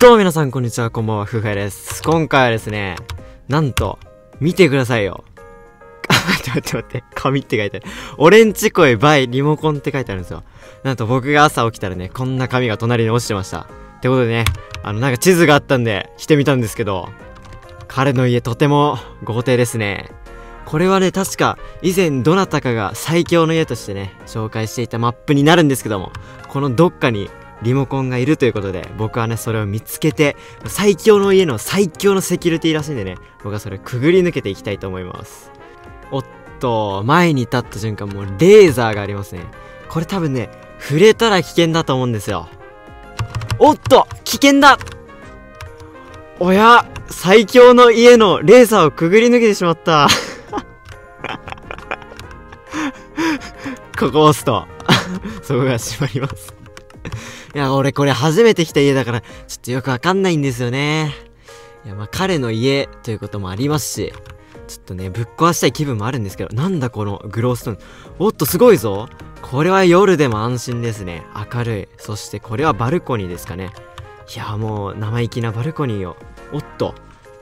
どうも皆さんこんにちは、こんばんは、ふうかいです。今回はですね、なんと、見てくださいよ。あ、待って待って待って、紙って書いてある。俺んち声 by リモコンって書いてあるんですよ。なんと僕が朝起きたらね、こんな紙が隣に落ちてました。ってことでね、あの、なんか地図があったんで、来てみたんですけど、彼の家とても豪邸ですね。これはね、確か、以前どなたかが最強の家としてね、紹介していたマップになるんですけども、このどっかにリモコンがいるということで、僕はね、それを見つけて、最強の家の最強のセキュリティらしいんでね、僕はそれをくぐり抜けていきたいと思います。おっと、前に立った瞬間、もうレーザーがありますね。これ多分ね、触れたら危険だと思うんですよ。おっと危険だおや最強の家のレーザーをくぐり抜けてしまった。ここを押すと、そこが閉まります。いや、俺これ初めて来た家だから、ちょっとよくわかんないんですよね。いや、まあ彼の家ということもありますし、ちょっとね、ぶっ壊したい気分もあるんですけど、なんだこのグローストーン。おっと、すごいぞこれは夜でも安心ですね。明るい。そしてこれはバルコニーですかね。いや、もう生意気なバルコニーを。おっと、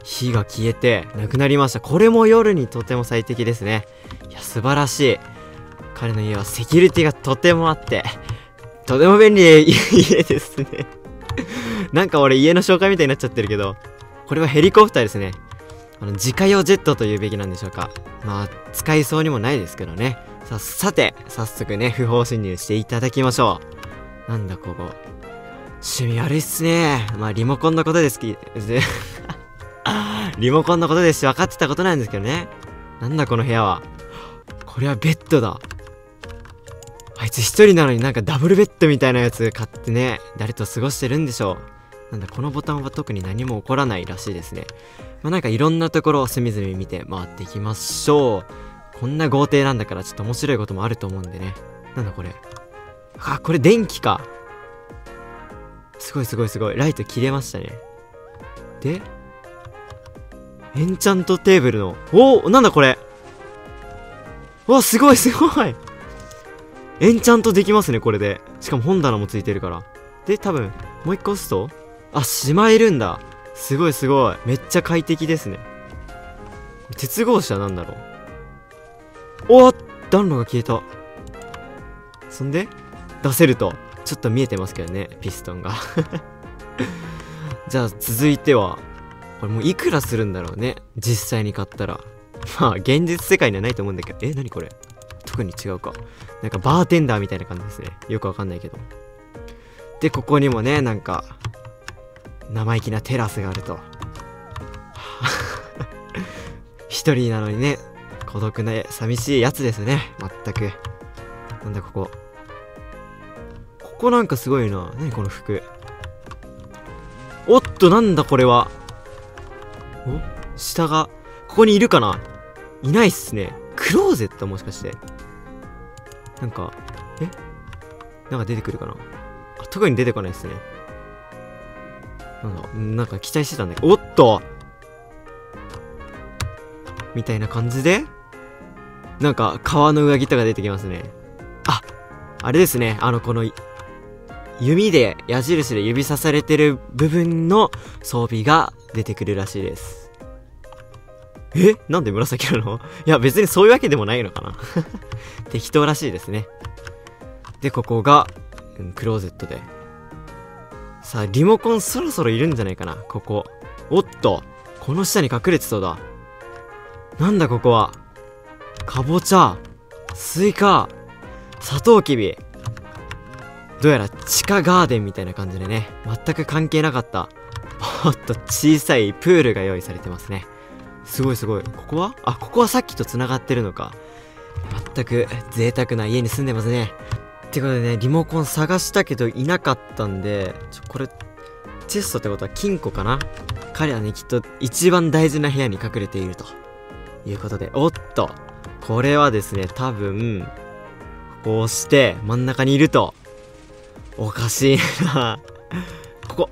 火が消えてなくなりました。これも夜にとても最適ですね。いや、素晴らしい。彼の家はセキュリティがとてもあって、とても便利な家ですね。なんか俺家の紹介みたいになっちゃってるけど、これはヘリコプターですね。あの、自家用ジェットというべきなんでしょうか。まあ、使いそうにもないですけどね。さ、さて、早速ね、不法侵入していただきましょう。なんだここ。趣味悪いっすね。まあ、リモコンのことですき、リモコンのことですし、分かってたことなんですけどね。なんだこの部屋は。これはベッドだ。あいつ一人なのになんかダブルベッドみたいなやつ買ってね、誰と過ごしてるんでしょう。なんだ、このボタンは特に何も起こらないらしいですね。まあ、なんかいろんなところを隅々見て回っていきましょう。こんな豪邸なんだからちょっと面白いこともあると思うんでね。なんだこれ。あ、これ電気か。すごいすごいすごい。ライト切れましたね。で、エンチャントテーブルの、おおなんだこれ。うわ、すごいすごい。エンチャントできますね、これで。しかも本棚もついてるから。で、多分、もう一個押すとあ、しまえるんだ。すごいすごい。めっちゃ快適ですね。鉄格子は何だろうおっ暖炉が消えた。そんで出せると。ちょっと見えてますけどね、ピストンが。じゃあ続いては、これもういくらするんだろうね。実際に買ったら。まあ、現実世界にはないと思うんだけど。え、何これ？特に違うか。なんかバーテンダーみたいな感じですね。よくわかんないけど。で、ここにもね、なんか、生意気なテラスがあると。一人なのにね、孤独な寂しいやつですね。まったく。なんだここ。ここなんかすごいな。何この服。おっと、なんだこれは。お？下が、ここにいるかな？いないっすね。クローゼットもしかして。なんか、え？なんか出てくるかな？あ、特に出てこないっすね。なんだ、なんか期待してたんだけど、おっとみたいな感じで、なんか、革の上着とか出てきますね。あ、あれですね。あの、この、弓で、矢印で指さされてる部分の装備が出てくるらしいです。えなんで紫なの？いや、別にそういうわけでもないのかな 適当らしいですね。で、ここが、うんクローゼットで。さあ、リモコンそろそろいるんじゃないかなここ。おっとこの下に隠れてそうだ。なんだここは？かぼちゃ、スイカ、サトウキビ。どうやら地下ガーデンみたいな感じでね、全く関係なかった。おっと、小さいプールが用意されてますね。すごいすごい。ここは？あ、ここはさっきと繋がってるのか。全く贅沢な家に住んでますね。ってことでね、リモコン探したけどいなかったんで、ちょ、これ、チェストってことは金庫かな？彼はね、きっと一番大事な部屋に隠れていると。いうことで、おっとこれはですね、多分、こうして真ん中にいると、おかしいなここ。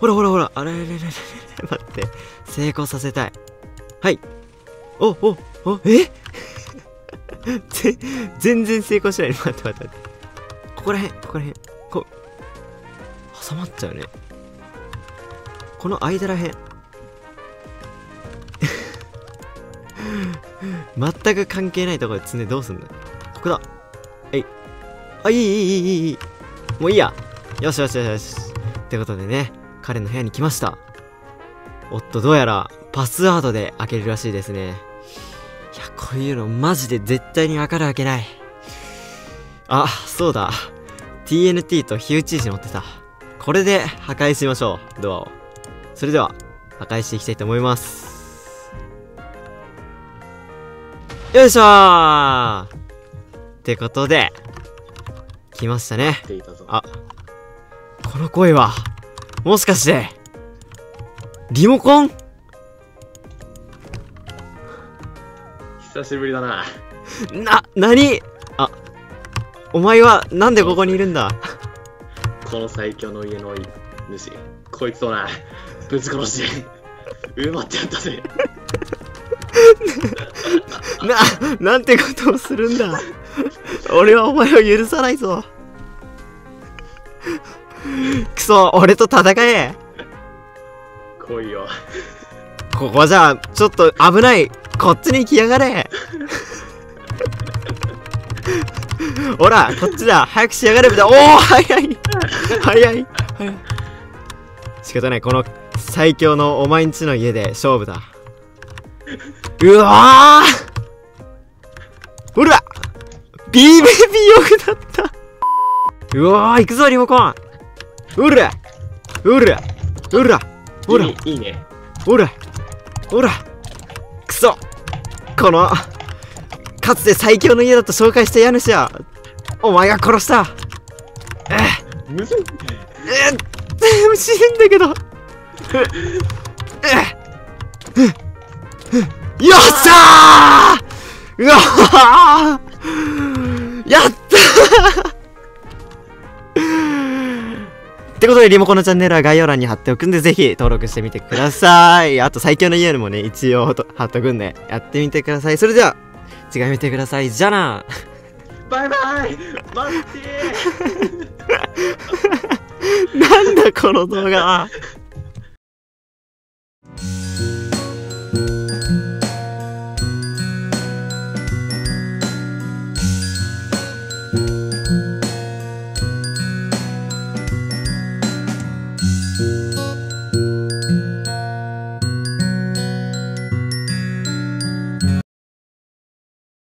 ほらほらほら、あれれれれれれ、待って。成功させたい。はい。お、お、お、え？全然成功しない。待って待って待って。ここらへん、ここらへん。こう、挟まっちゃうね。この間らへん 全く関係ないところで積んでどうすんだここだえいあいいいいいいいいもういいやよしよしよしよしってことでね彼の部屋に来ましたおっとどうやらパスワードで開けるらしいですね。いやこういうのマジで絶対にわかるわけない。あそうだ。TNT と火打ち石持ってた。これで破壊しましょう。ドアを。それでは破壊していきたいと思います。よいしょー。ってことで、来ましたね。あ、この声は、もしかして、リモコン？久しぶりだな。な、なにあ、お前はなんでここにいるんだ？この最強の家の主。こいつをなぶち殺して。奪ってやったぜ。な、なんてことをするんだ？俺はお前を許さないぞ。くそ、俺と戦え。来いよここじゃ、ちょっと危ないこっちに来やがれ。ほら、こっちだ。早くしやがれおお早い。早い。早い。仕方ない、この最強のお前んちの家で勝負だ。うわー。ほら !B ベビーよくなった。うわー行くぞ、リモコン。ほら。ほら。ほら。ほら。いいいいね。ほらほらくそこのかつて最強の家だと紹介した家主はお前が殺した。えむずいええ死ぬんだけどええよっしゃーうわーやっってことで、リモコンのチャンネルは概要欄に貼っておくんで、ぜひ登録してみてください。あと、最強の家にもね、一応と貼っとくんで、やってみてください。それでは、次回見てください。じゃあなバイバイ待ってなんだこの動画は。